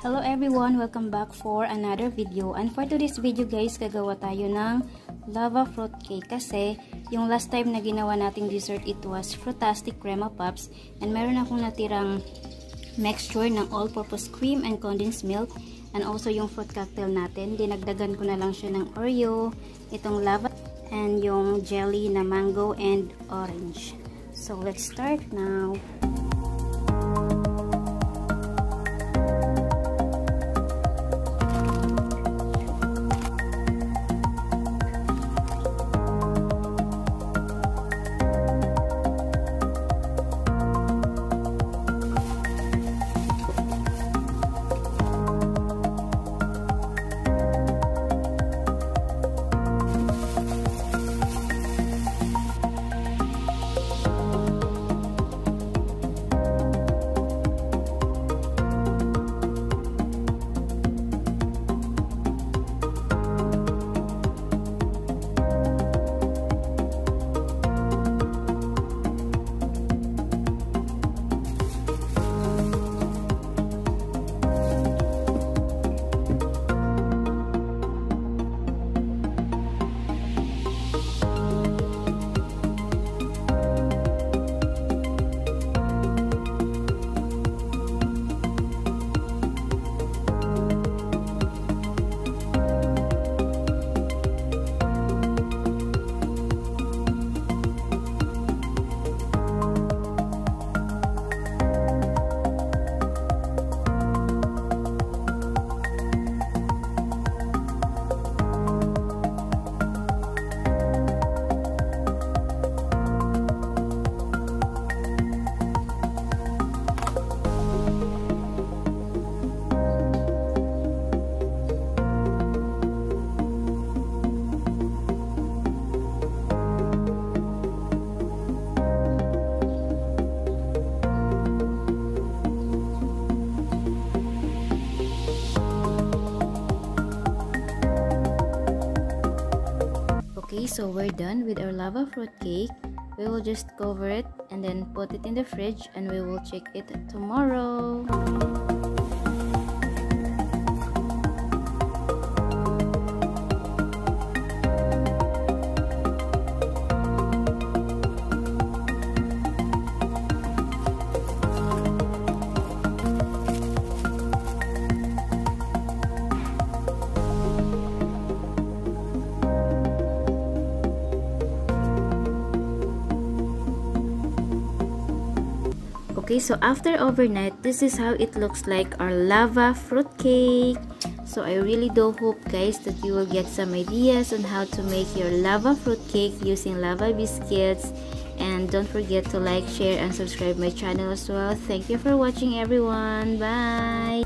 Hello everyone! Welcome back for another video. And for today's video guys, gagawa tayo ng lava fruit cake. Kasi, yung last time na ginawa nating dessert, it was Frutastic Crema Puffs. And meron akong natirang mixture ng all-purpose cream and condensed milk. And also yung fruit cocktail natin. Dinagdagan ko na lang siya ng Oreo, itong lava, and yung jelly na mango and orange. So, let's start now. Okay, so we're done with our lava fruit cake. We will just cover it and then put it in the fridge and we will check it tomorrow. Okay, so after overnight, this is how it looks like our lava fruit cake. So I really do hope guys that you will get some ideas on how to make your lava fruit cake using lava biscuits. And don't forget to like, share, and subscribe my channel as well. Thank you for watching everyone. Bye!